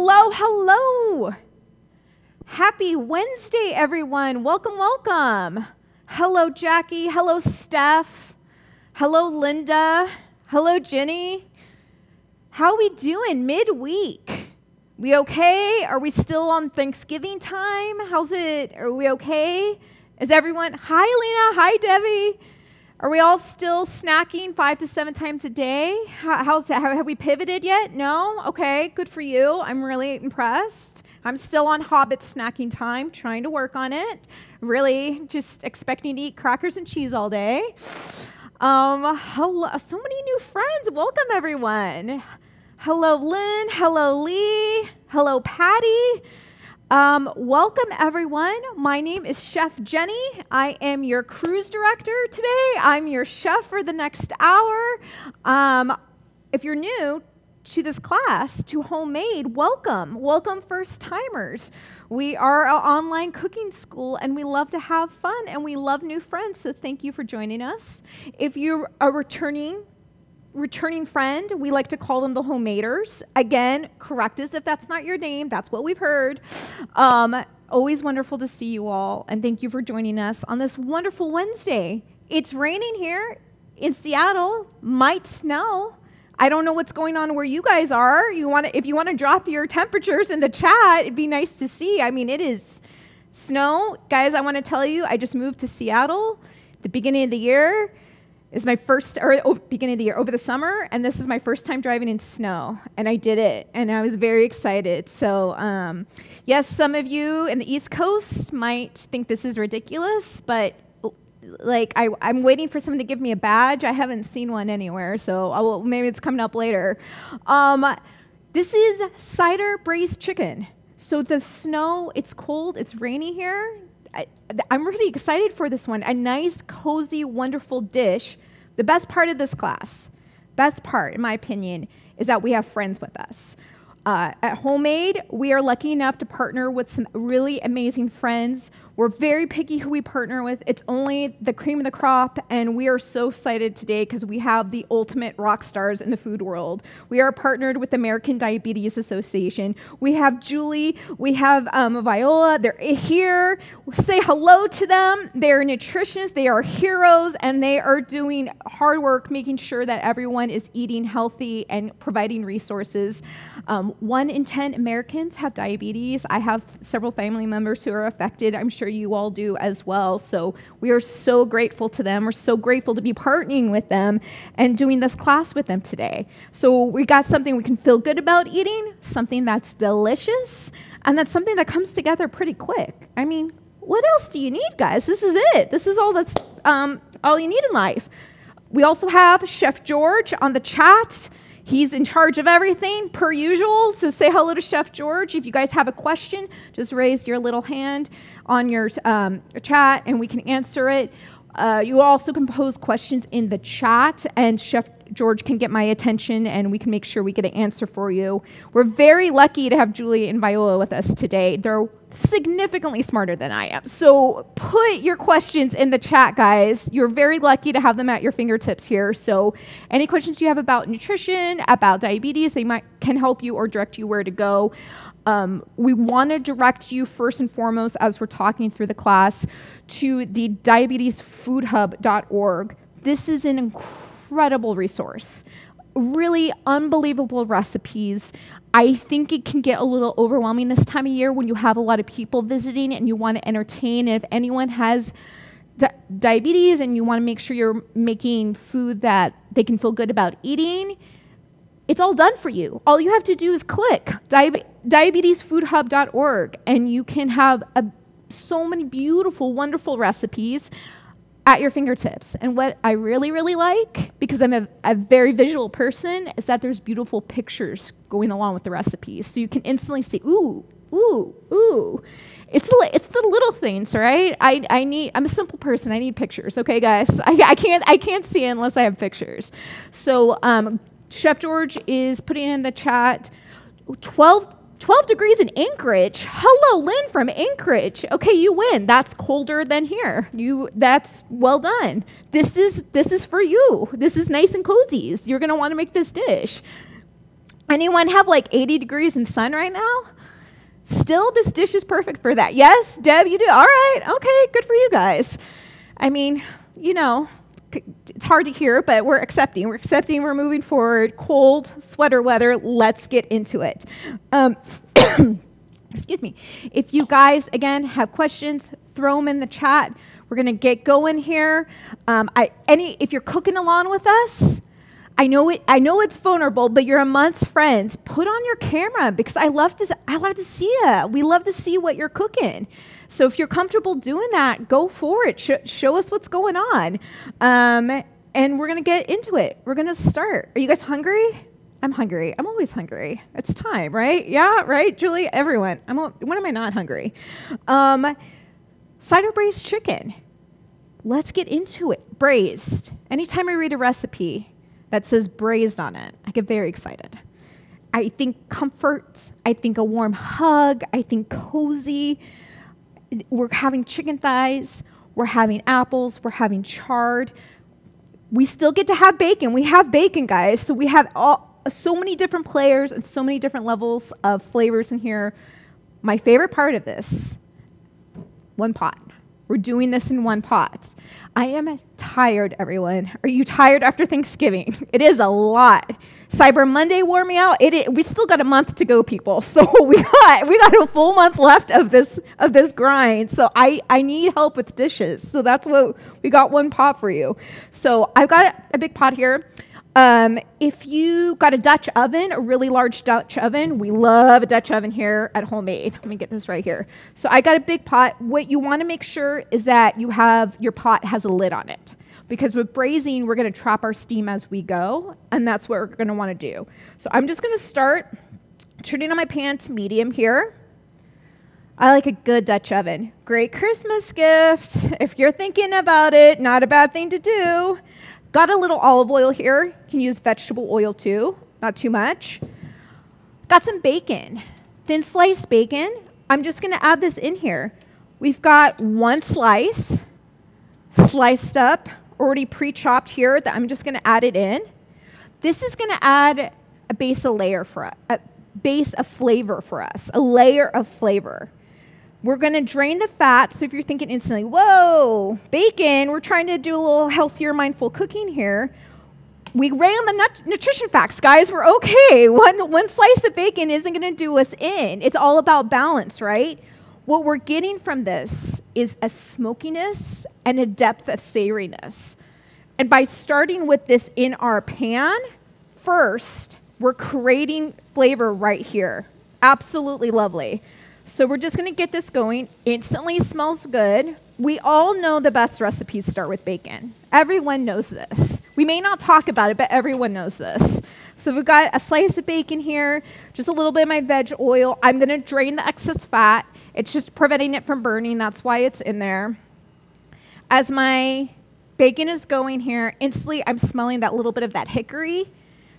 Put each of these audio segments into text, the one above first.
Hello, hello. Happy Wednesday, everyone. Welcome, welcome. Hello, Jackie. Hello, Steph. Hello, Linda. Hello, Jenny. How we doing midweek? We okay? Are we still on Thanksgiving time? How's it? Are we okay? Is everyone? Hi, Lena. Hi, Debbie. Are we all still snacking five to seven times a day? How, how's that? Have we pivoted yet? No? Okay, good for you. I'm really impressed. I'm still on Hobbit snacking time, trying to work on it. Really, just expecting to eat crackers and cheese all day. Um, hello, so many new friends. Welcome, everyone. Hello, Lynn. Hello, Lee. Hello, Patty. Um, welcome, everyone. My name is Chef Jenny. I am your cruise director today. I'm your chef for the next hour. Um, if you're new to this class, to Homemade, welcome. Welcome, first timers. We are an online cooking school and we love to have fun and we love new friends, so thank you for joining us. If you're returning returning friend. We like to call them the homemaders. Again, correct us if that's not your name. That's what we've heard. Um, always wonderful to see you all, and thank you for joining us on this wonderful Wednesday. It's raining here in Seattle. Might snow. I don't know what's going on where you guys are. You want if you want to drop your temperatures in the chat, it'd be nice to see. I mean, it is snow, guys. I want to tell you, I just moved to Seattle the beginning of the year is my first or oh, beginning of the year over the summer and this is my first time driving in snow and i did it and i was very excited. So um, yes some of you in the east coast might think this is ridiculous but like I, i'm waiting for someone to give me a badge. I haven't seen one anywhere so will, maybe it's coming up later. Um, this is cider braised chicken. So the snow it's cold it's rainy here I, am really excited for this one. A nice, cozy, wonderful dish. The best part of this class, best part, in my opinion, is that we have friends with us. Uh, at Homemade, we are lucky enough to partner with some really amazing friends we're very picky who we partner with. It's only the cream of the crop, and we are so excited today because we have the ultimate rock stars in the food world. We are partnered with the American Diabetes Association. We have Julie, we have um, Viola. They're here. Say hello to them. They're nutritionists, they are heroes, and they are doing hard work making sure that everyone is eating healthy and providing resources. Um, one in 10 Americans have diabetes. I have several family members who are affected. I'm sure sure you all do as well. So we are so grateful to them. We're so grateful to be partnering with them and doing this class with them today. So we got something we can feel good about eating, something that's delicious, and that's something that comes together pretty quick. I mean, what else do you need, guys? This is it. This is all that's um, all you need in life. We also have Chef George on the chat. He's in charge of everything, per usual. So say hello to Chef George. If you guys have a question, just raise your little hand on your um, chat and we can answer it. Uh, you also can pose questions in the chat, and Chef George can get my attention and we can make sure we get an answer for you. We're very lucky to have Julie and Viola with us today. They're significantly smarter than I am. So put your questions in the chat, guys. You're very lucky to have them at your fingertips here. So any questions you have about nutrition, about diabetes, they might can help you or direct you where to go. Um, we want to direct you first and foremost as we're talking through the class to the diabetesfoodhub.org. This is an incredible resource really unbelievable recipes. I think it can get a little overwhelming this time of year when you have a lot of people visiting and you want to entertain. And if anyone has di- diabetes and you want to make sure you're making food that they can feel good about eating, it's all done for you. All you have to do is click diabe- diabetesfoodhub.org and you can have a, so many beautiful, wonderful recipes at your fingertips. And what I really, really like, because I'm a, a, very visual person, is that there's beautiful pictures going along with the recipes. So you can instantly see, ooh, ooh, ooh. It's, it's the little things, right? I, I need, I'm a simple person. I need pictures, okay, guys? I, I, can't, I can't see unless I have pictures. So um, Chef George is putting in the chat 12 12 degrees in Anchorage. Hello, Lynn from Anchorage. Okay, you win. That's colder than here. You that's well done. This is this is for you. This is nice and cozy. You're gonna want to make this dish. Anyone have like 80 degrees in sun right now? Still, this dish is perfect for that. Yes, Deb, you do. All right. Okay, good for you guys. I mean, you know, it's hard to hear, but we're accepting. We're accepting. We're moving forward. Cold, sweater weather. Let's get into it. Um, excuse me. If you guys, again, have questions, throw them in the chat. We're going to get going here. Um, I, any, if you're cooking along with us, I know it. I know it's vulnerable, but you're amongst friends. Put on your camera because I love to. I love to see it. We love to see what you're cooking. So if you're comfortable doing that, go for it. Sh- show us what's going on, um, and we're gonna get into it. We're gonna start. Are you guys hungry? I'm hungry. I'm always hungry. It's time, right? Yeah, right, Julie. Everyone. I'm. When am I not hungry? Um, cider braised chicken. Let's get into it. Braised. Anytime I read a recipe that says braised on it, I get very excited. I think comfort. I think a warm hug. I think cozy. We're having chicken thighs. We're having apples. We're having chard. We still get to have bacon. We have bacon, guys. So we have all so many different players and so many different levels of flavors in here. My favorite part of this, one pot. We're doing this in one pot. I am tired, everyone. Are you tired after Thanksgiving? It is a lot. Cyber Monday wore me out. It, it, we still got a month to go, people. So we got we got a full month left of this of this grind. So I I need help with dishes. So that's what we got one pot for you. So I've got a big pot here. Um, if you got a Dutch oven, a really large Dutch oven, we love a Dutch oven here at Homemade. Let me get this right here. So I got a big pot. What you want to make sure is that you have your pot has a lid on it. Because with braising, we're going to trap our steam as we go, and that's what we're going to want to do. So I'm just going to start turning on my pan to medium here. I like a good Dutch oven. Great Christmas gift. If you're thinking about it, not a bad thing to do. Got a little olive oil here. You can use vegetable oil too, not too much. Got some bacon, thin sliced bacon. I'm just going to add this in here. We've got one slice sliced up, already pre chopped here, that I'm just going to add it in. This is going to add a base of layer for us, a base of flavor for us, a layer of flavor. We're going to drain the fat. So if you're thinking instantly, whoa, bacon, we're trying to do a little healthier, mindful cooking here. We ran the nut- nutrition facts, guys. We're okay. One, one slice of bacon isn't going to do us in. It's all about balance, right? What we're getting from this is a smokiness and a depth of savoriness. And by starting with this in our pan, first, we're creating flavor right here. Absolutely lovely. So we're just going to get this going. Instantly smells good. We all know the best recipes start with bacon. Everyone knows this. We may not talk about it, but everyone knows this. So we've got a slice of bacon here, just a little bit of my veg oil. I'm going to drain the excess fat. It's just preventing it from burning. That's why it's in there. As my bacon is going here, instantly I'm smelling that little bit of that hickory.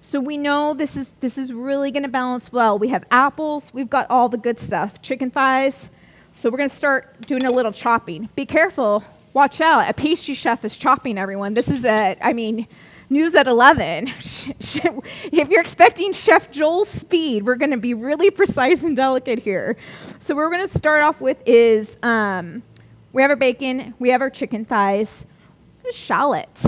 So we know this is, this is really going to balance well. We have apples. We've got all the good stuff. Chicken thighs. So we're going to start doing a little chopping. Be careful. Watch out. A pastry chef is chopping everyone. This is a, I mean, news at 11. if you're expecting Chef Joel's speed, we're going to be really precise and delicate here. So what we're going to start off with is um, we have our bacon, we have our chicken thighs, shallot.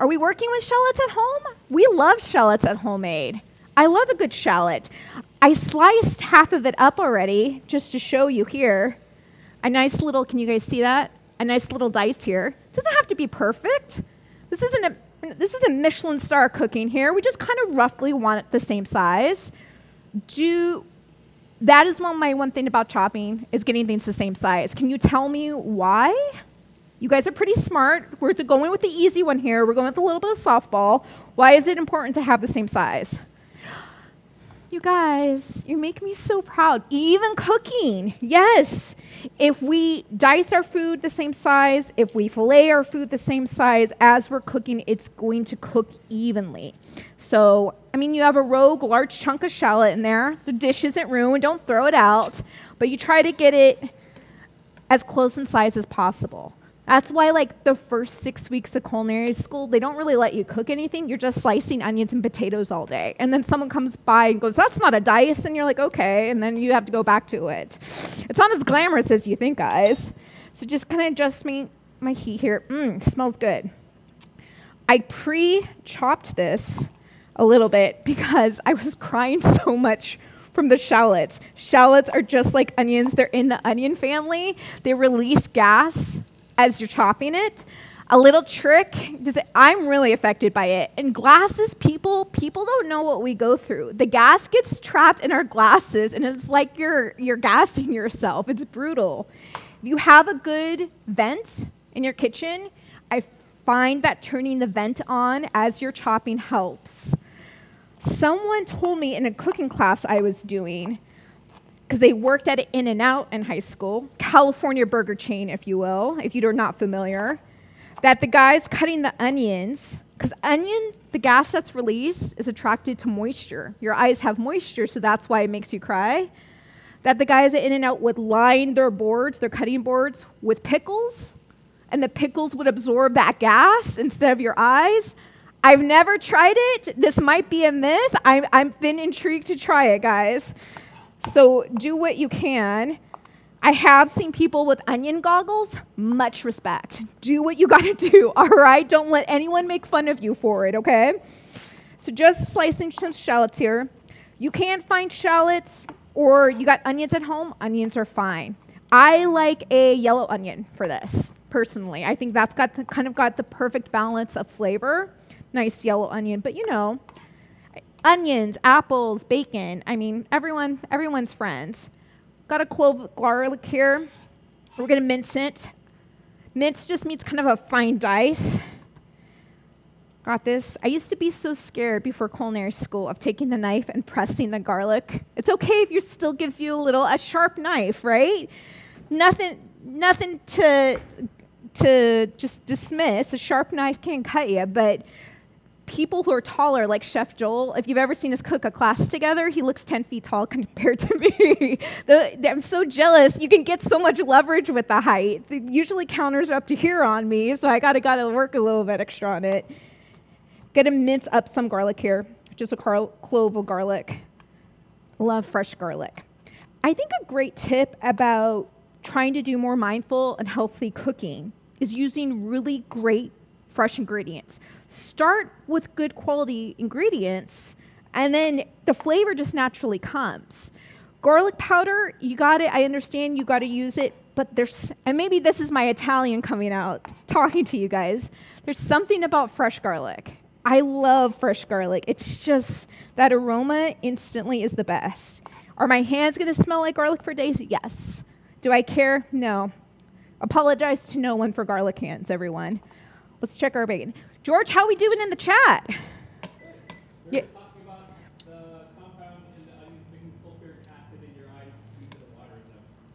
Are we working with shallots at home? We love shallots at homemade. I love a good shallot. I sliced half of it up already just to show you here. A nice little, can you guys see that? A nice little dice here. It doesn't have to be perfect. This isn't a, this is a Michelin star cooking here. We just kind of roughly want it the same size. Do, that is one my one thing about chopping is getting things the same size. Can you tell me why? You guys are pretty smart. We're going with the easy one here. We're going with a little bit of softball. Why is it important to have the same size? You guys, you make me so proud. Even cooking, yes. If we dice our food the same size, if we fillet our food the same size as we're cooking, it's going to cook evenly. So, I mean, you have a rogue large chunk of shallot in there. The dish isn't ruined, don't throw it out, but you try to get it as close in size as possible. That's why, like, the first six weeks of culinary school, they don't really let you cook anything. You're just slicing onions and potatoes all day. And then someone comes by and goes, That's not a dice. And you're like, Okay. And then you have to go back to it. It's not as glamorous as you think, guys. So just kind of adjust me, my heat here. Mmm, smells good. I pre chopped this a little bit because I was crying so much from the shallots. Shallots are just like onions, they're in the onion family. They release gas as you're chopping it. A little trick, does it, I'm really affected by it. In glasses, people people don't know what we go through. The gas gets trapped in our glasses, and it's like you're you're gassing yourself. It's brutal. If you have a good vent in your kitchen, I find that turning the vent on as you're chopping helps. Someone told me in a cooking class I was doing, because they worked at In N Out in high school, California burger chain, if you will, if you're not familiar, that the guys cutting the onions, because onion, the gas that's released is attracted to moisture. Your eyes have moisture, so that's why it makes you cry. That the guys at In N Out would line their boards, their cutting boards, with pickles, and the pickles would absorb that gas instead of your eyes. I've never tried it. This might be a myth. i I've been intrigued to try it, guys. So do what you can. I have seen people with onion goggles. Much respect. Do what you got to do, all right? Don't let anyone make fun of you for it, okay? So just slicing some shallots here. You can't find shallots or you got onions at home, onions are fine. I like a yellow onion for this, personally. I think that's got the, kind of got the perfect balance of flavor nice yellow onion. But you know, onions, apples, bacon. I mean, everyone, everyone's friends. Got a clove of garlic here. We're gonna mince it. Mince just means kind of a fine dice. Got this. I used to be so scared before culinary school of taking the knife and pressing the garlic. It's okay if you still gives you a little a sharp knife, right? Nothing nothing to to just dismiss. A sharp knife can't cut you, but people who are taller, like Chef Joel, if you've ever seen us cook a class together, he looks 10 feet tall compared to me. the, I'm so jealous. You can get so much leverage with the height. The, usually counters are up to here on me, so I gotta gotta work a little bit extra on it. Gonna mince up some garlic here, just a clove of garlic. Love fresh garlic. I think a great tip about trying to do more mindful and healthy cooking is using really great fresh ingredients. Start with good quality ingredients, and then the flavor just naturally comes. Garlic powder, you got it. I understand you got to use it, but there's, and maybe this is my Italian coming out, talking to you guys. There's something about fresh garlic. I love fresh garlic. It's just that aroma instantly is the best. Are my hands going to smell like garlic for days? Yes. Do I care? No. Apologize to no one for garlic hands, everyone. Let's check our bacon. George, how we doing in the chat? Yeah.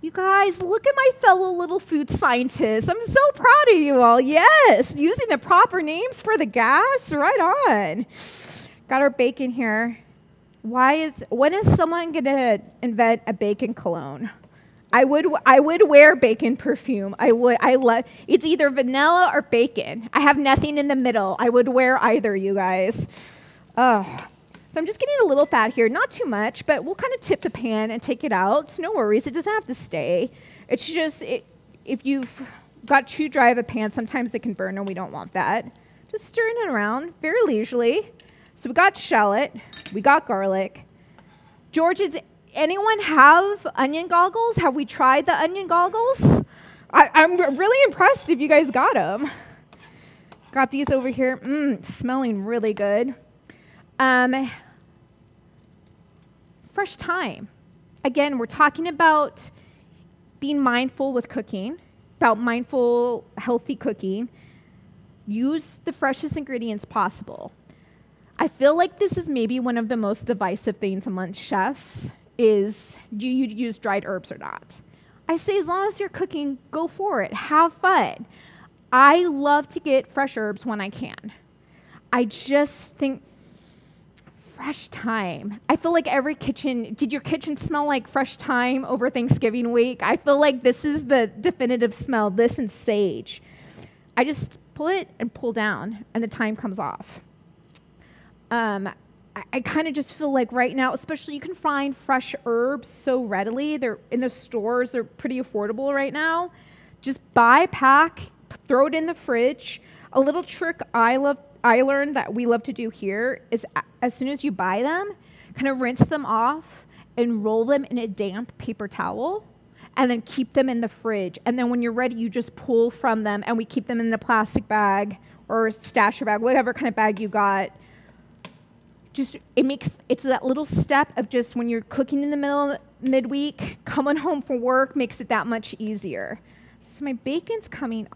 You guys, look at my fellow little food scientists. I'm so proud of you all. Yes, using the proper names for the gas. Right on. Got our bacon here. Why is when is someone gonna invent a bacon cologne? I would I would wear bacon perfume. I would I love it's either vanilla or bacon. I have nothing in the middle. I would wear either, you guys. Oh. So I'm just getting a little fat here, not too much, but we'll kind of tip the pan and take it out. No worries. It doesn't have to stay. It's just it, if you've got too dry of a pan, sometimes it can burn, and we don't want that. Just stirring it around very leisurely. So we got shallot, we got garlic. George is anyone have onion goggles? Have we tried the onion goggles? I, am really impressed if you guys got them. Got these over here. Mmm, smelling really good. Um, fresh thyme. Again, we're talking about being mindful with cooking, about mindful, healthy cooking. Use the freshest ingredients possible. I feel like this is maybe one of the most divisive things among chefs is do you use dried herbs or not? I say, as long as you're cooking, go for it. Have fun. I love to get fresh herbs when I can. I just think fresh thyme. I feel like every kitchen, did your kitchen smell like fresh thyme over Thanksgiving week? I feel like this is the definitive smell, this and sage. I just pull it and pull down, and the thyme comes off. Um, I, I kind of just feel like right now, especially you can find fresh herbs so readily. They're in the stores, they're pretty affordable right now. Just buy pack, throw it in the fridge. A little trick I love I learned that we love to do here is as soon as you buy them, kind of rinse them off and roll them in a damp paper towel and then keep them in the fridge. And then when you're ready, you just pull from them and we keep them in the plastic bag or stasher bag, whatever kind of bag you got. Just it makes it's that little step of just when you're cooking in the middle of midweek, coming home from work makes it that much easier. So my bacon's coming,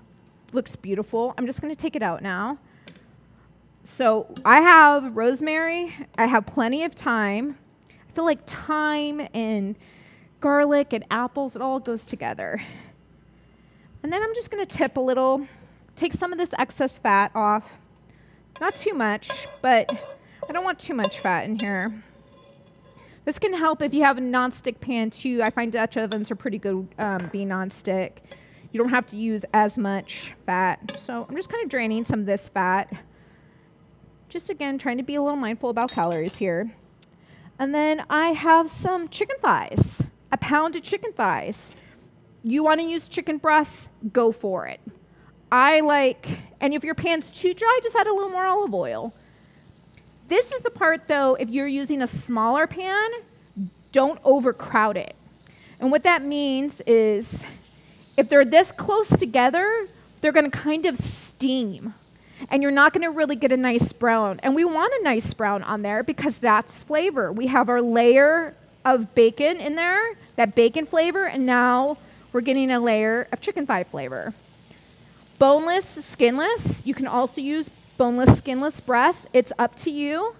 looks beautiful. I'm just gonna take it out now. So I have rosemary. I have plenty of thyme. I feel like thyme and garlic and apples, it all goes together. And then I'm just to tip a little, take some of this excess fat off. Not too much, but I don't want too much fat in here. This can help if you have a non-stick pan too. I find Dutch ovens are pretty good um, being non-stick. You don't have to use as much fat. So I'm just kind of draining some of this fat. Just again, trying to be a little mindful about calories here. And then I have some chicken thighs, a pound of chicken thighs. You want to use chicken breasts, go for it. I like, and if your pan's too dry, just add a little more olive oil. This is the part though, if you're using a smaller pan, don't overcrowd it. And what that means is if they're this close together, they're going to kind of steam and you're not going to really get a nice brown. And we want a nice brown on there because that's flavor. We have our layer of bacon in there, that bacon flavor, and now we're getting a layer of chicken thigh flavor. Boneless, skinless, you can also use boneless, skinless breasts. It's up to you.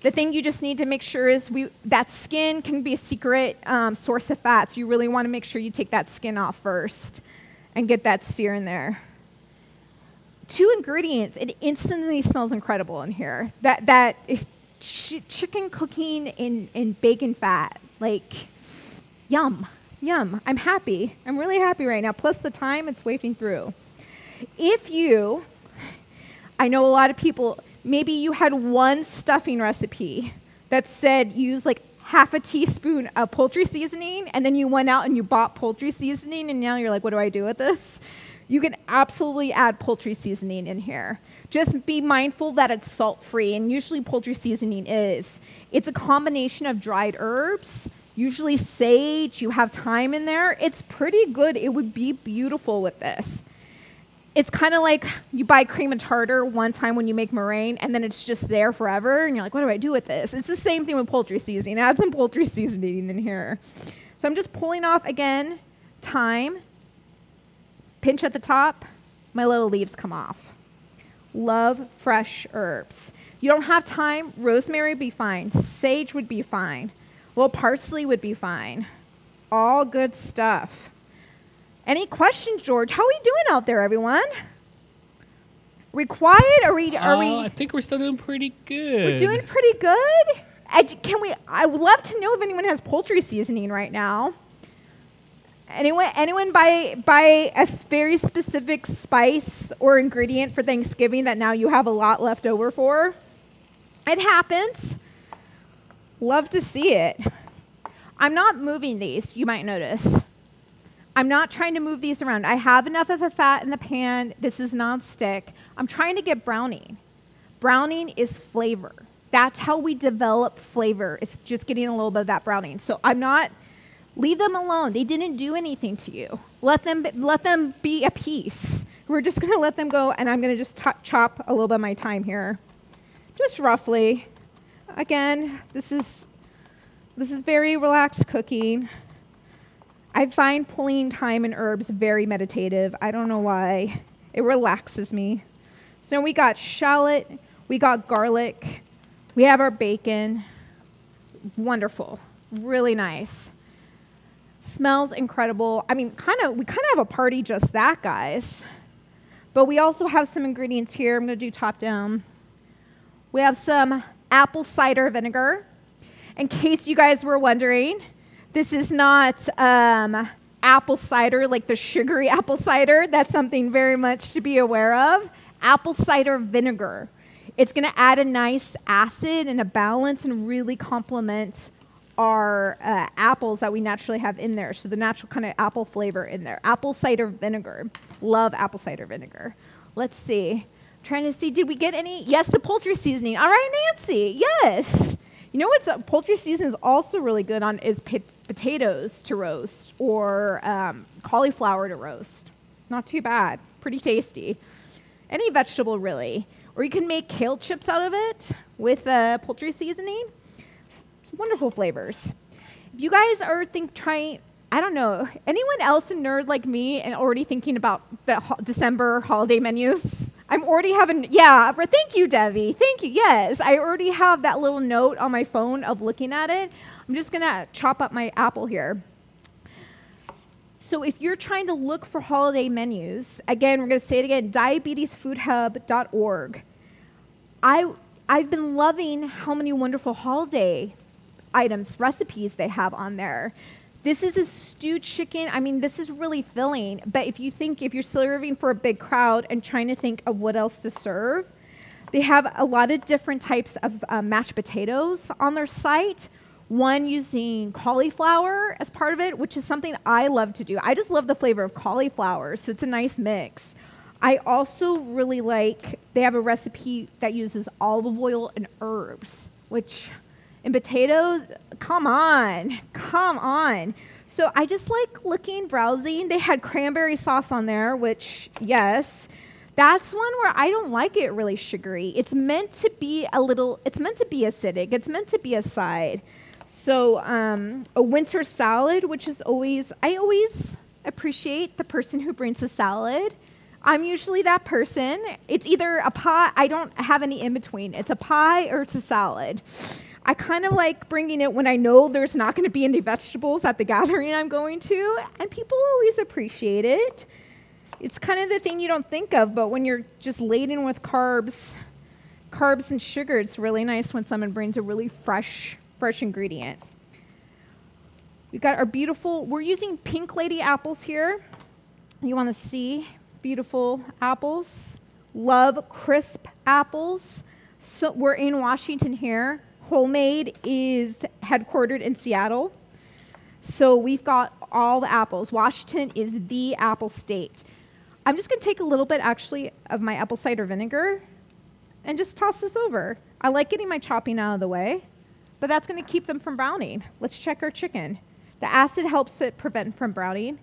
The thing you just need to make sure is we, that skin can be a secret um, source of fat, so you really want to make sure you take that skin off first and get that sear in there two ingredients. It instantly smells incredible in here. That that ch- chicken cooking in in bacon fat, like yum, yum. I'm happy. I'm really happy right now. Plus the thyme it's wafting through. If you, I know a lot of people. Maybe you had one stuffing recipe that said use like half a teaspoon of poultry seasoning, and then you went out and you bought poultry seasoning, and now you're like, what do I do with this? You can absolutely add poultry seasoning in here. Just be mindful that it's salt free, and usually poultry seasoning is. It's a combination of dried herbs, usually sage, you have thyme in there. It's pretty good. It would be beautiful with this. It's kind of like you buy cream and tartar one time when you make meringue, and then it's just there forever, and you're like, what do I do with this? It's the same thing with poultry seasoning. Add some poultry seasoning in here. So I'm just pulling off, again, thyme, pinch at the top, my little leaves come off. Love fresh herbs. You don't have thyme, rosemary would be fine. Sage would be fine. Well, parsley would be fine. All good stuff. Any questions, George? How are we doing out there, everyone? Are we quiet? Are we? Are uh, we? I think we're still doing pretty good. We're doing pretty good. can we? I would love to know if anyone has poultry seasoning right now. Anyone, anyone buy, buy a very specific spice or ingredient for Thanksgiving that now you have a lot left over for? It happens. Love to see it. I'm not moving these, you might notice. I'm not trying to move these around. I have enough of a fat in the pan. This is non-stick. I'm trying to get browning. Browning is flavor. That's how we develop flavor. It's just getting a little bit of that browning. So I'm not Leave them alone. They didn't do anything to you. Let them, let them be at peace. We're just going to let them go, and I'm going to just chop a little bit of my thyme here. Just roughly. Again, this is, this is very relaxed cooking. I find pulling thyme and herbs very meditative. I don't know why. It relaxes me. So we got shallot, we got garlic, we have our bacon. Wonderful. Really nice. Smells incredible. I mean, kind of, we kind of have a party just that, guys. But we also have some ingredients here. I'm going to do top down. We have some apple cider vinegar. In case you guys were wondering, this is not um, apple cider, like the sugary apple cider. That's something very much to be aware of. Apple cider vinegar. It's going to add a nice acid and a balance and really complement our uh, apples that we naturally have in there. So the natural kind of apple flavor in there. Apple cider vinegar. Love apple cider vinegar. Let's see. trying to see, did we get any? Yes, the poultry seasoning. All right, Nancy. Yes. You know what's uh, poultry season is also really good on is potatoes to roast or um, cauliflower to roast. Not too bad. Pretty tasty. Any vegetable really. Or you can make kale chips out of it with uh, poultry seasoning. It's wonderful flavors. If you guys are think trying, I don't know, anyone else a nerd like me and already thinking about the ho- December holiday menus? I'm already having, yeah, thank you, Debbie. Thank you. Yes, I already have that little note on my phone of looking at it. I'm just going to chop up my apple here. So if you're trying to look for holiday menus, again, we're going to say it again, diabetesfoodhub.org. I, I've been loving how many wonderful holiday items, recipes they have on there. This is a stewed chicken. I mean, this is really filling. But if you think, if you're serving for a big crowd and trying to think of what else to serve, they have a lot of different types of uh, mashed potatoes on their site one using cauliflower as part of it, which is something I love to do. I just love the flavor of cauliflower, so it's a nice mix. I also really like, they have a recipe that uses olive oil and herbs, which in potatoes, come on, come on. So I just like looking, browsing. They had cranberry sauce on there, which, yes, that's one where I don't like it really sugary. It's meant to be a little, it's meant to be acidic, it's meant to be a side. So um, a winter salad, which is always, I always appreciate the person who brings a salad. I'm usually that person. It's either a pie, I don't have any in between. It's a pie or it's a salad. I kind of like bringing it when I know there's not going to be any vegetables at the gathering I'm going to, and people always appreciate it. It's kind of the thing you don't think of, but when you're just laden with carbs, carbs and sugar, it's really nice when someone brings a really fresh fresh ingredient. We've got our beautiful, we're using Pink Lady apples here. You want to see beautiful apples. Love crisp apples. So we're in Washington here. Homemade is headquartered in Seattle. So we've got all the apples. Washington is the apple state. I'm just going to take a little bit actually of my apple cider vinegar and just toss this over. I like getting my chopping out of the way but that's going to keep them from browning. Let's check our chicken. The acid helps it prevent from browning.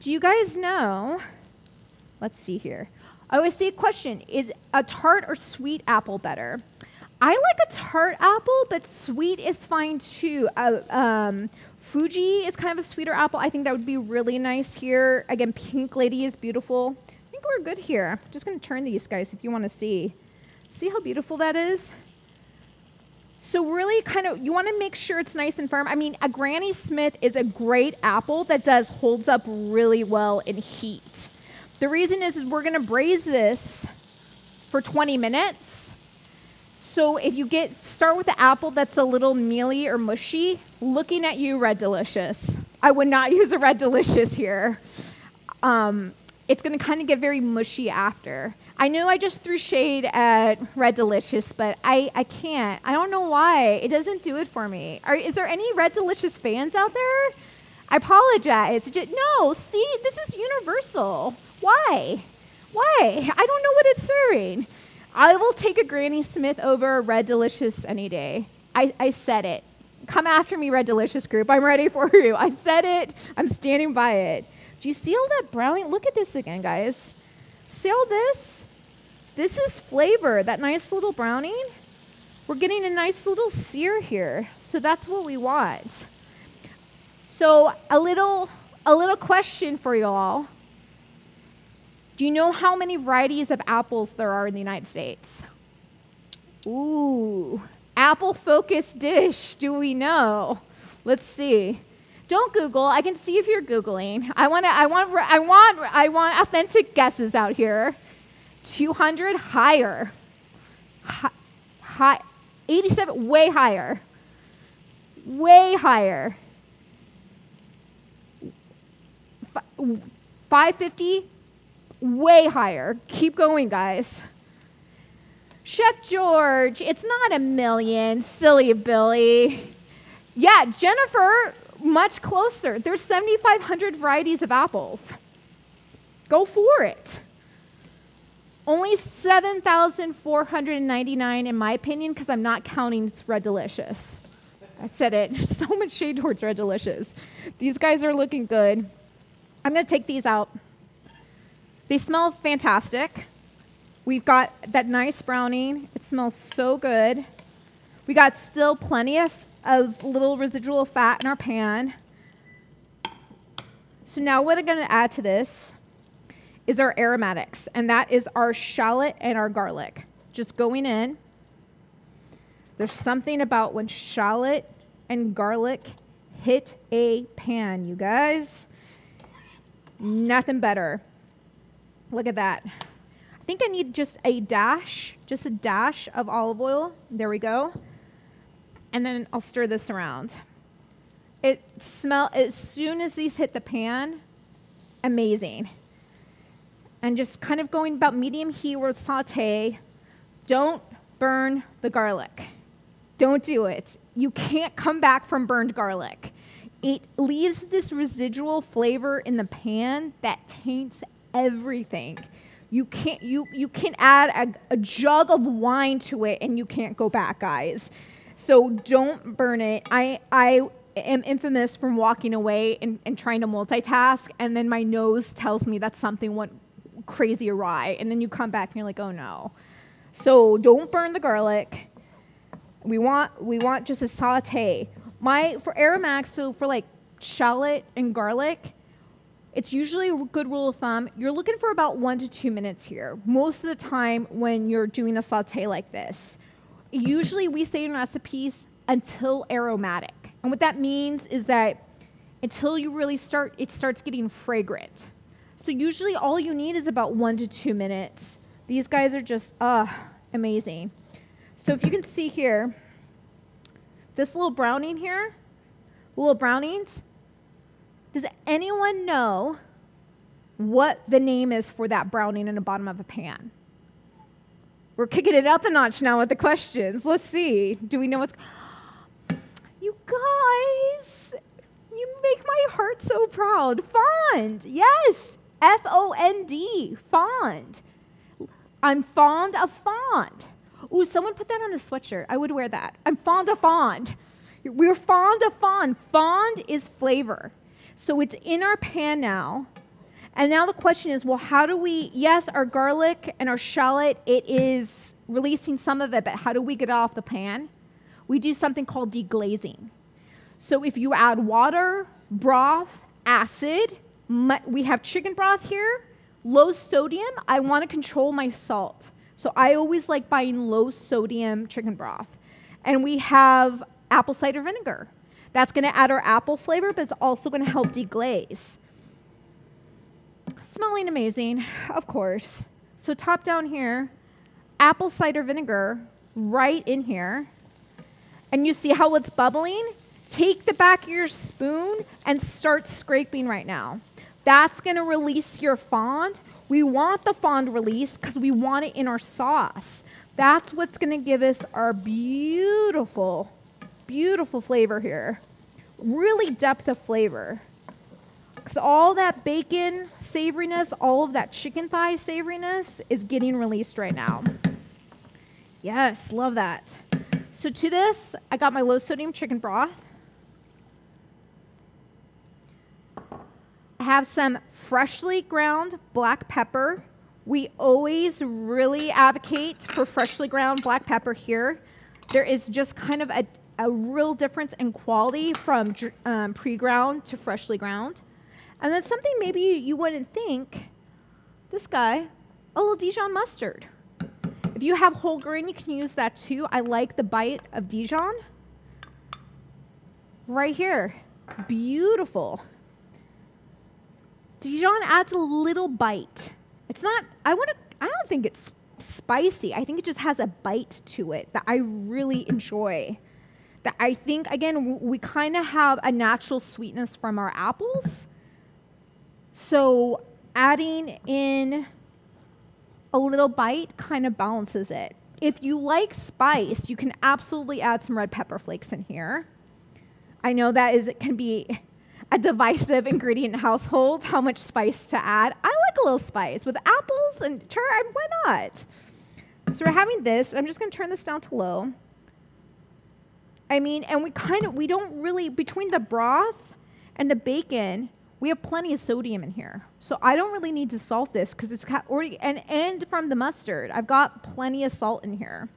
Do you guys know? Let's see here. I always see a question is a tart or sweet apple better? I like a tart apple, but sweet is fine too. Uh, um, Fuji is kind of a sweeter apple. I think that would be really nice here. Again, Pink Lady is beautiful. I think we're good here. I'm just going to turn these guys if you want to see. See how beautiful that is? So really kind of, you want to make sure it's nice and firm. I mean, a Granny Smith is a great apple that does holds up really well in heat. The reason is, is we're going to braise this for 20 minutes. So if you get start with the apple that's a little mealy or mushy, looking at you, Red Delicious. I would not use a Red Delicious here. Um, it's going to kind of get very mushy after. I know I just threw shade at Red Delicious, but I, I can't. I don't know why. It doesn't do it for me. Are, is there any Red Delicious fans out there? I apologize. Just, no, see, this is universal. Why? Why? I don't know what it's serving. I will take a Granny Smith over a Red Delicious any day. I, I said it. Come after me, Red Delicious group. I'm ready for you. I said it. I'm standing by it. Do you see all that browning? Look at this again, guys. See all this? This is flavor, that nice little browning. We're getting a nice little sear here. So that's what we want. So a little a little question for y'all. Do you know how many varieties of apples there are in the United States? Ooh, apple focused dish. Do we know? Let's see. Don't Google. I can see if you're Googling. I wanna, I want I want I want authentic guesses out here. 200 higher. Hi, high, 87, way higher. Way higher. 550, way higher. Keep going, guys. Chef George, it's not a million, silly Billy. Yeah, Jennifer, much closer. There's 7,500 varieties of apples. Go for it. Only 7,499 in my opinion, because I'm not counting Red Delicious. I said it. So much shade towards Red Delicious. These guys are looking good. I'm going to take these out. They smell fantastic. We've got that nice browning. It smells so good. We got still plenty of, of little residual fat in our pan. So now what I'm going to add to this is our aromatics, and that is our shallot and our garlic. Just going in. There's something about when shallot and garlic hit a pan, you guys. Nothing better. Look at that I think I need just a dash, just a dash of olive oil. There we go. And then I'll stir this around. It smell as soon as these hit the pan, amazing. And just kind of going about medium heat with saute. Don't burn the garlic. Don't do it. You can't come back from burned garlic. It leaves this residual flavor in the pan that taints everything. You can't you you can add a, a jug of wine to it and you can't go back, guys. So don't burn it. I I am infamous from walking away and, and trying to multitask, and then my nose tells me that something went crazy awry, and then you come back and you're like, oh no. So don't burn the garlic. We want we want just a saute. My for aromatics, so for like shallot and garlic, it's usually a good rule of thumb. You're looking for about one to two minutes here. Most of the time when you're doing a saute like this, usually we say in recipes until aromatic. And what that means is that until you really start, it starts getting fragrant. So usually all you need is about one to two minutes. These guys are just, uh, amazing. So if you can see here, this little browning here, little brownings, does anyone know what the name is for that browning in the bottom of a pan? We're kicking it up a notch now with the questions. Let's see. Do we know what's. You guys, you make my heart so proud. Fond. Yes. F O N D. Fond. I'm fond of fond. Ooh, someone put that on a sweatshirt. I would wear that. I'm fond of fond. We're fond of fond. Fond is flavor. So it's in our pan now. And now the question is, well, how do we, yes, our garlic and our shallot, it is releasing some of it, but how do we get it off the pan? We do something called deglazing. So if you add water, broth, acid, we have chicken broth here, low sodium, I want to control my salt. So I always like buying low sodium chicken broth. And we have apple cider vinegar. That's going to add our apple flavor, but it's also going to help deglaze. Smelling amazing, of course. So top down here, apple cider vinegar right in here. And you see how it's bubbling? Take the back of your spoon and start scraping right now. That's going to release your fond. We want the fond release because we want it in our sauce. That's what's going to give us our beautiful beautiful flavor here. Really depth of flavor. Because all that bacon savoriness, all of that chicken thigh savoriness is getting released right now. Yes, love that. So to this, I got my low sodium chicken broth. I have some freshly ground black pepper. We always really advocate for freshly ground black pepper here. There is just kind of a, a real difference in quality from um, pre-ground to freshly ground. And then something maybe you wouldn't think, this guy, a little Dijon mustard. If you have whole grain, you can use that too. I like the bite of Dijon. Right here, beautiful. Dijon adds a little bite. It's not, I want to, I don't think it's spicy. I think it just has a bite to it that I really enjoy I think, again, we kind of have a natural sweetness from our apples. So adding in a little bite kind of balances it. If you like spice, you can absolutely add some red pepper flakes in here. I know that is it can be a divisive ingredient in households, how much spice to add. I like a little spice with apples and chard, why not? So we're having this. I'm just going to turn this down to low. I mean, and we kind of we don't really between the broth and the bacon, we have plenty of sodium in here. So I don't really need to salt this because it's already and and from the mustard, I've got plenty of salt in here.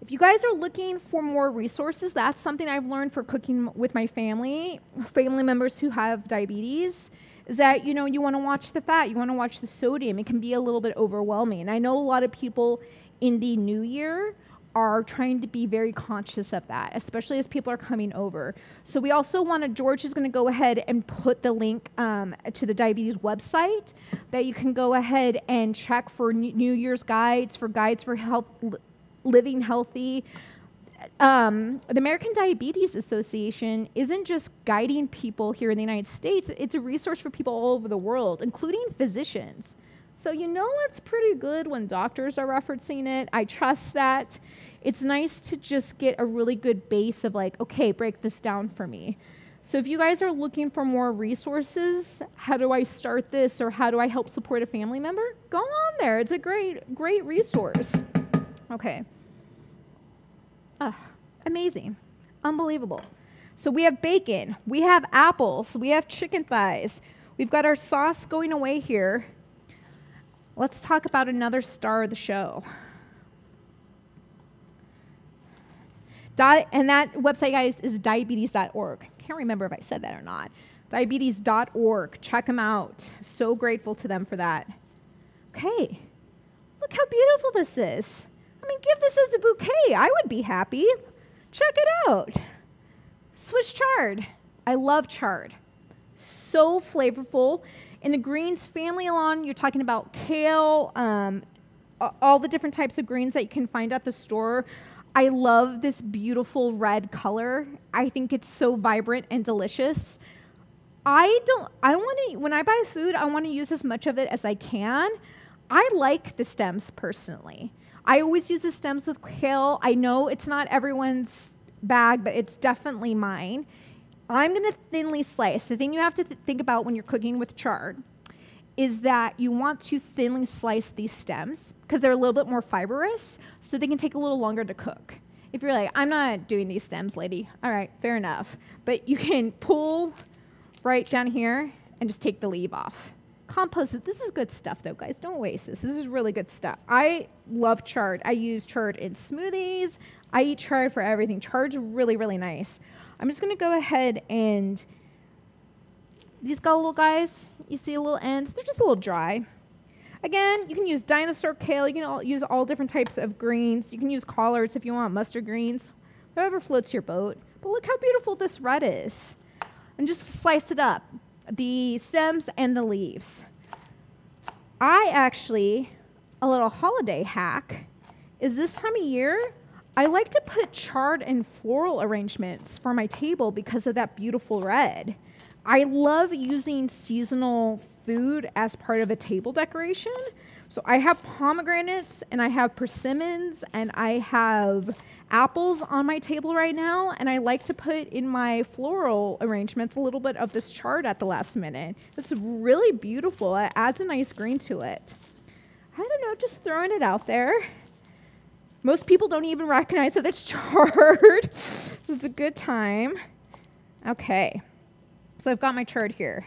If you guys are looking for more resources, that's something I've learned for cooking with my family, family members who have diabetes, is that you know you want to watch the fat, you want to watch the sodium. It can be a little bit overwhelming. And I know a lot of people in the new year are trying to be very conscious of that, especially as people are coming over. So we also want to, George is going to go ahead and put the link um, to the diabetes website that you can go ahead and check for New Year's guides, for guides for health, living healthy. Um, the American Diabetes Association isn't just guiding people here in the United States, it's a resource for people all over the world, including physicians. So, you know, it's pretty good when doctors are referencing it. I trust that. It's nice to just get a really good base of, like, okay, break this down for me. So, if you guys are looking for more resources, how do I start this or how do I help support a family member? Go on there. It's a great, great resource. Okay. Ah, amazing. Unbelievable. So we have bacon, we have apples, we have chicken thighs. We've got our sauce going away here. Let's talk about another star of the show. And that website, guys, is diabetes.org. Can't remember if I said that or not. Diabetes.org. Check them out. So grateful to them for that. Okay. Look how beautiful this is. I mean, give this as a bouquet. I would be happy. Check it out. Swiss chard. I love chard. So flavorful. In the greens family alone, you're talking about kale, um, all the different types of greens that you can find at the store. I love this beautiful red color. I think it's so vibrant and delicious. I don't, I want to, when I buy food, I want to use as much of it as I can. I like the stems personally. I always use the stems with kale. I know it's not everyone's bag, but it's definitely mine. I'm going to thinly slice. The thing you have to th- think about when you're cooking with chard is that you want to thinly slice these stems because they're a little bit more fibrous, so they can take a little longer to cook. If you're like, I'm not doing these stems, lady, all right, fair enough. But you can pull right down here and just take the leaf off compost. This is good stuff, though, guys. Don't waste this. This is really good stuff. I love chard. I use chard in smoothies. I eat chard for everything. Chard's really, really nice. I'm just going to go ahead and these little guys. You see a little ends. They're just a little dry. Again, you can use dinosaur kale. You can all, use all different types of greens. You can use collards if you want, mustard greens, whatever floats your boat. But look how beautiful this red is. And just slice it up the stems and the leaves. I actually, a little holiday hack, is this time of year, I like to put chard and floral arrangements for my table because of that beautiful red. I love using seasonal food as part of a table decoration. So I have pomegranates and I have persimmons and I have apples on my table right now, and I like to put in my floral arrangements a little bit of this chard at the last minute. It's really beautiful. It adds a nice green to it. I don't know, just throwing it out there. Most people don't even recognize that it's chard. so it's a good time. Okay, so I've got my chard here.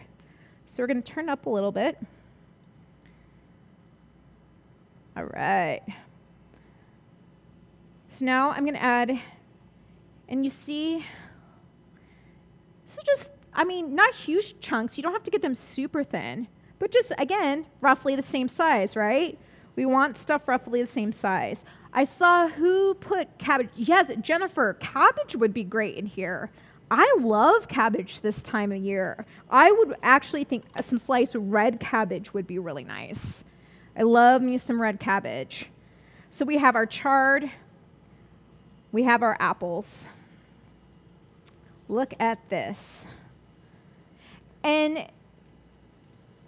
So we're going to turn up a little bit. All right. So now I'm going to add, and you see, so just, I mean, not huge chunks. You don't have to get them super thin, but just, again, roughly the same size, right? We want stuff roughly the same size. I saw who put cabbage. Yes, Jennifer, cabbage would be great in here. I love cabbage this time of year. I would actually think some sliced red cabbage would be really nice. I love me some red cabbage. So we have our chard, we have our apples. Look at this. And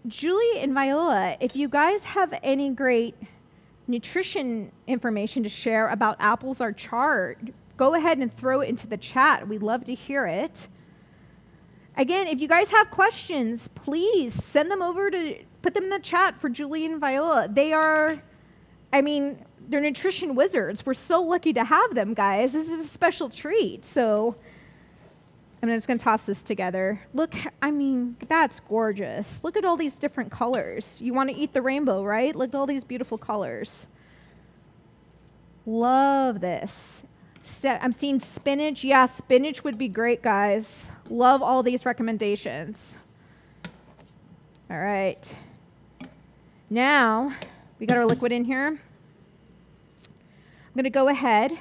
Julie and Viola, if you guys have any great nutrition information to share about apples or chard, go ahead and throw it into the chat. We'd love to hear it. Again, if you guys have questions, please send them over to put them in the chat for Julie and Viola. They are, I mean, they're nutrition wizards. We're so lucky to have them, guys. This is a special treat. So I'm just going to toss this together. Look, I mean, that's gorgeous. Look at all these different colors. You want to eat the rainbow, right? Look at all these beautiful colors. Love this. I'm seeing spinach. Yeah, spinach would be great, guys. Love all these recommendations. All right. Now, we got our liquid in here. I'm going to go ahead.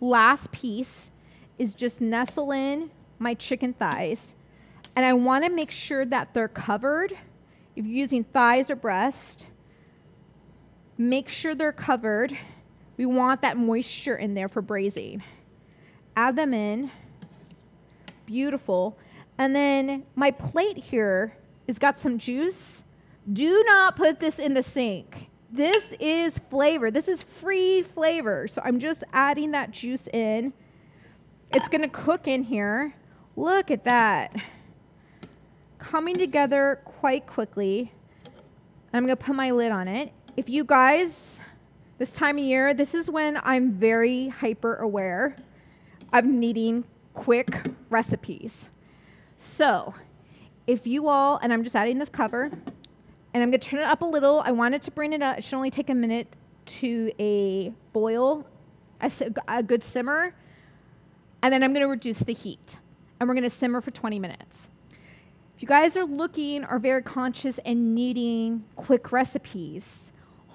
Last piece is just nestle in my chicken thighs. And I want to make sure that they're covered. If you're using thighs or breast, make sure they're covered we want that moisture in there for braising. Add them in. Beautiful. And then my plate here has got some juice. Do not put this in the sink. This is flavor. This is free flavor. So I'm just adding that juice in. It's going to cook in here. Look at that. Coming together quite quickly. I'm going to put my lid on it. If you guys this time of year, this is when I'm very hyper aware of needing quick recipes. So, if you all, and I'm just adding this cover, and I'm gonna turn it up a little. I wanted to bring it up. It should only take a minute to a boil, a, a good simmer, and then I'm gonna reduce the heat. And we're gonna simmer for 20 minutes. If you guys are looking or very conscious and needing quick recipes,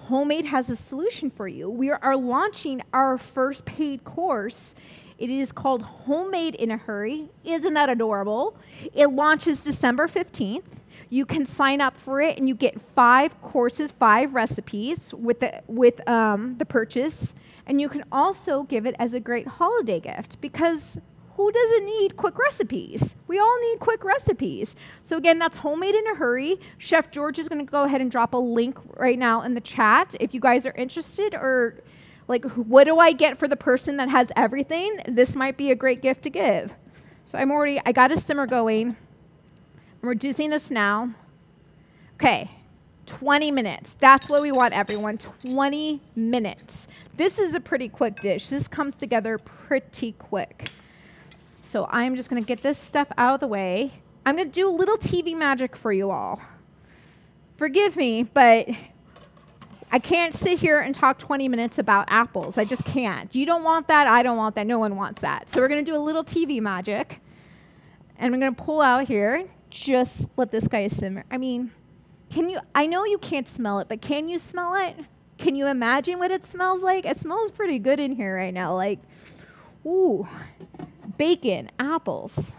Homemade has a solution for you. We are launching our first paid course. It is called Homemade in a Hurry. Isn't that adorable? It launches December 15th. You can sign up for it and you get five courses, five recipes with the, with um, the purchase. And you can also give it as a great holiday gift because who doesn't need quick recipes? We all need quick recipes. So again, that's homemade in a hurry. Chef George is going to go ahead and drop a link right now in the chat if you guys are interested or like what do I get for the person that has everything? This might be a great gift to give. So I'm already I got a simmer going. I'm reducing this now. Okay. 20 minutes. That's what we want, everyone. 20 minutes. This is a pretty quick dish. This comes together pretty quick. So I'm just going to get this stuff out of the way. I'm going to do a little TV magic for you all. Forgive me, but I can't sit here and talk 20 minutes about apples. I just can't. You don't want that. I don't want that. No one wants that. So we're going to do a little TV magic. And I'm going to pull out here. Just let this guy simmer. I mean, can you, I know you can't smell it, but can you smell it? Can you imagine what it smells like? It smells pretty good in here right now. Like, ooh, bacon, apples.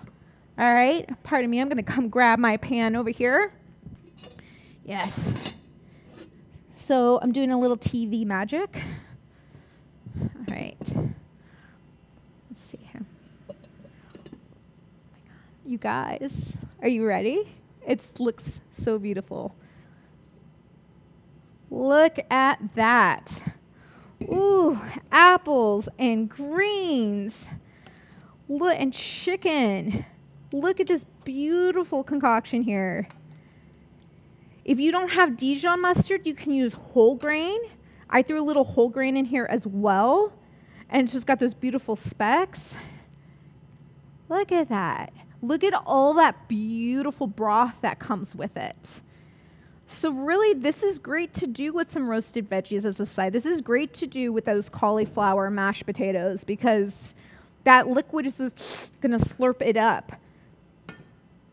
All right, pardon me, I'm to come grab my pan over here. Yes. So I'm doing a little TV magic. All right. Let's see here. You guys, are you ready? It looks so beautiful. Look at that. Ooh, apples and greens. Look, and chicken. Look at this beautiful concoction here. If you don't have Dijon mustard, you can use whole grain. I threw a little whole grain in here as well. And it's just got those beautiful specks. Look at that. Look at all that beautiful broth that comes with it. So really, this is great to do with some roasted veggies as a side. This is great to do with those cauliflower mashed potatoes because that liquid is just going to slurp it up.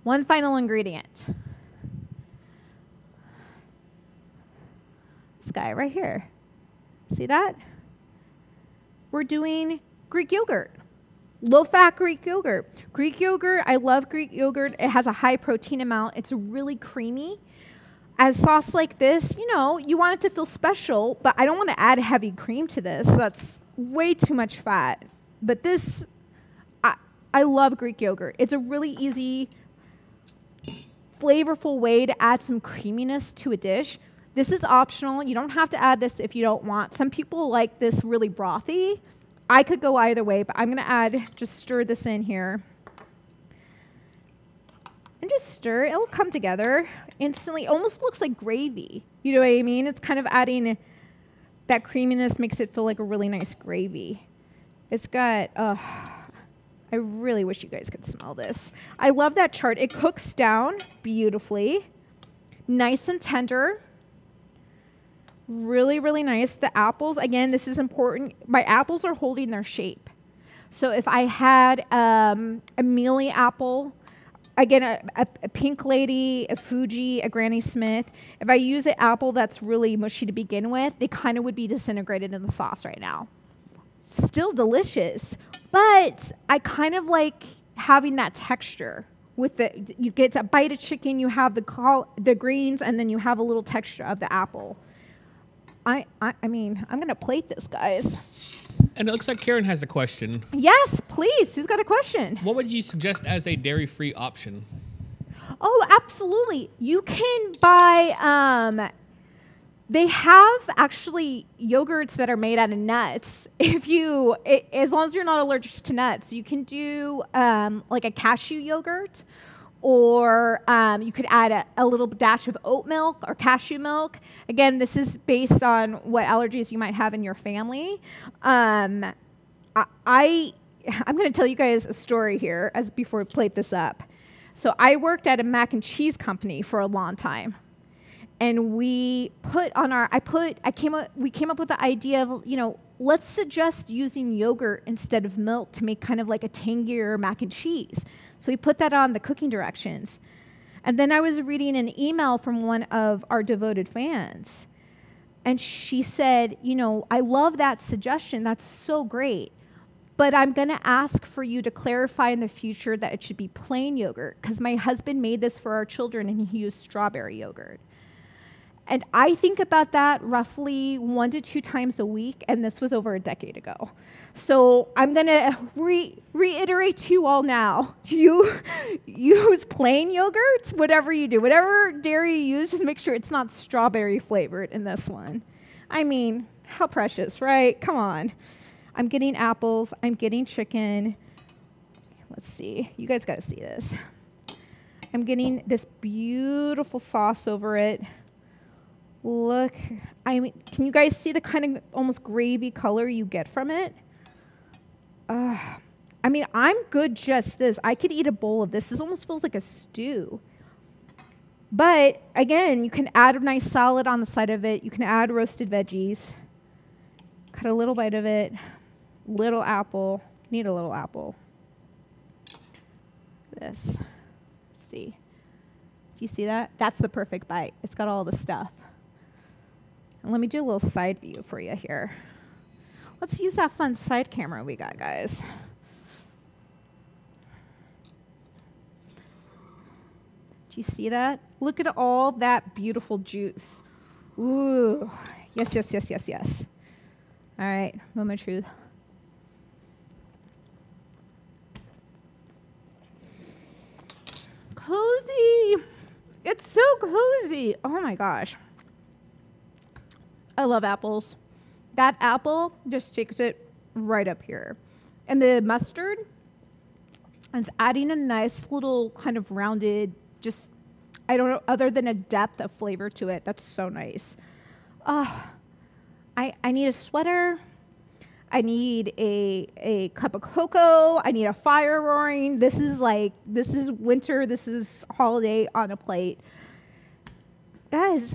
One final ingredient. This guy right here. See that? We're doing Greek yogurt. Low fat Greek yogurt. Greek yogurt, I love Greek yogurt. It has a high protein amount. It's really creamy. As sauce like this, you know, you want it to feel special, but I don't want to add heavy cream to this. That's way too much fat. But this, I, I love Greek yogurt. It's a really easy flavorful way to add some creaminess to a dish. This is optional. You don't have to add this if you don't want. Some people like this really brothy. I could go either way, but I'm going to add, just stir this in here. And just stir. It'll come together instantly. Almost looks like gravy. You know what I mean? It's kind of adding that creaminess makes it feel like a really nice gravy. It's got, uh, I really wish you guys could smell this. I love that chard. It cooks down beautifully, nice and tender. Really, really nice. The apples, again, this is important. My apples are holding their shape. So if I had um, a mealy apple, again, a, a, a, pink lady, a Fuji, a Granny Smith, if I use an apple that's really mushy to begin with, they kind of would be disintegrated in the sauce right now. Still delicious, but I kind of like having that texture with the, you get a bite of chicken, you have the, col- the greens, and then you have a little texture of the apple. I, I, I mean, I'm going to plate this, guys. And it looks like Karen has a question. Yes, please. Who's got a question? What would you suggest as a dairy free option? Oh, absolutely. You can buy, um, they have actually yogurts that are made out of nuts. If you, it, as long as you're not allergic to nuts, you can do um, like a cashew yogurt or um, you could add a, a, little dash of oat milk or cashew milk. Again, this is based on what allergies you might have in your family. Um, I, I I'm going to tell you guys a story here as before we plate this up. So I worked at a mac and cheese company for a long time. And we put on our I put I came up we came up with the idea of, you know, let's suggest using yogurt instead of milk to make kind of like a tangier mac and cheese. So we put that on the cooking directions. And then I was reading an email from one of our devoted fans. And she said, You know, I love that suggestion. That's so great. But I'm going to ask for you to clarify in the future that it should be plain yogurt because my husband made this for our children and he used strawberry yogurt. And I think about that roughly one to two times a week, and this was over a decade ago. So I'm going to re- reiterate to you all now. You use plain yogurt, whatever you do, whatever dairy you use, just make sure it's not strawberry flavored in this one. I mean, how precious, right? Come on. I'm getting apples, I'm getting chicken. Let's see. You guys got to see this. I'm getting this beautiful sauce over it. Look, I mean, can you guys see the kind of almost gravy color you get from it? Uh, I mean, I'm good just this. I could eat a bowl of this. This almost feels like a stew. But again, you can add a nice salad on the side of it. You can add roasted veggies. Cut a little bite of it. Little apple. Need a little apple. This. Let's see. Do you see that? That's the perfect bite. It's got all the stuff. And let me do a little side view for you here. Let's use that fun side camera we got, guys. Do you see that? Look at all that beautiful juice. Ooh. Yes, yes, yes, yes, yes. All right, moment of truth. Cozy. It's so cozy. Oh my gosh. I love apples. That apple just takes it right up here. And the mustard is adding a nice little kind of rounded, just, I don't know, other than a depth of flavor to it. That's so nice. Oh, I, I need a sweater. I need a, a cup of cocoa. I need a fire roaring. This is like, this is winter. This is holiday on a plate. Guys,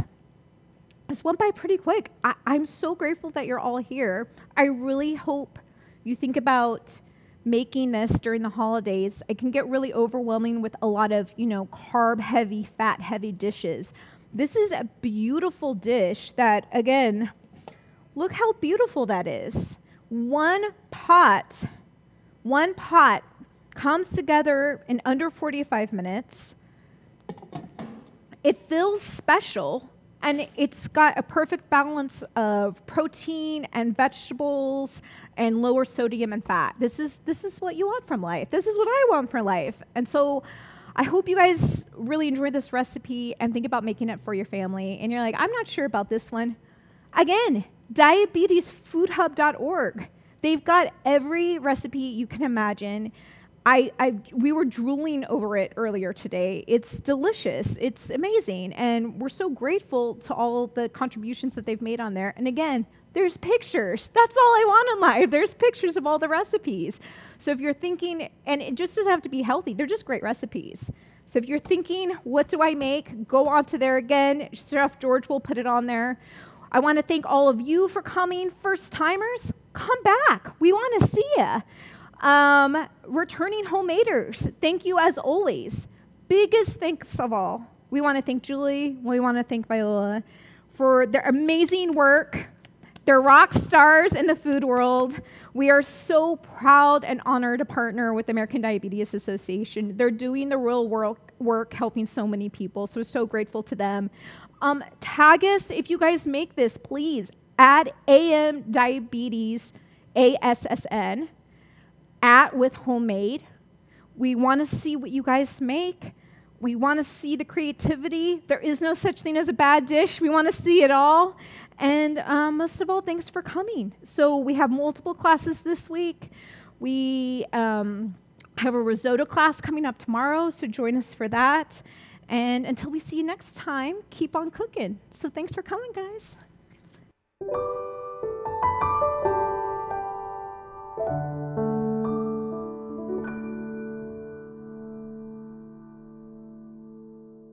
this went by pretty quick. I, I'm so grateful that you're all here. I really hope you think about making this during the holidays. It can get really overwhelming with a lot of, you know, carb heavy, fat heavy dishes. This is a beautiful dish that, again, look how beautiful that is. One pot, one pot comes together in under 45 minutes. It feels special and it's got a perfect balance of protein and vegetables and lower sodium and fat. This is this is what you want from life. This is what I want for life. And so I hope you guys really enjoy this recipe and think about making it for your family. And you're like, I'm not sure about this one. Again, diabetesfoodhub.org. They've got every recipe you can imagine. I, I, we were drooling over it earlier today. It's delicious. It's amazing. And we're so grateful to all the contributions that they've made on there. And again, there's pictures. That's all I want in life. There's pictures of all the recipes. So if you're thinking, and it just doesn't have to be healthy, they're just great recipes. So if you're thinking, what do I make? Go onto there again. Chef George will put it on there. I want to thank all of you for coming. First timers, come back. We want to see you. Um, returning homemaders, thank you as always. Biggest thanks of all. We want to thank Julie. We want to thank Viola for their amazing work. They're rock stars in the food world. We are so proud and honored to partner with the American Diabetes Association. They're doing the real work, work helping so many people, so we're so grateful to them. Um, tag us if you guys make this, please. Add AM Diabetes ASSN at with homemade. We want to see what you guys make. We want to see the creativity. There is no such thing as a bad dish. We want to see it all. And um, most of all, thanks for coming. So we have multiple classes this week. We um, have a risotto class coming up tomorrow, so join us for that. And until we see you next time, keep on cooking. So thanks for coming, guys.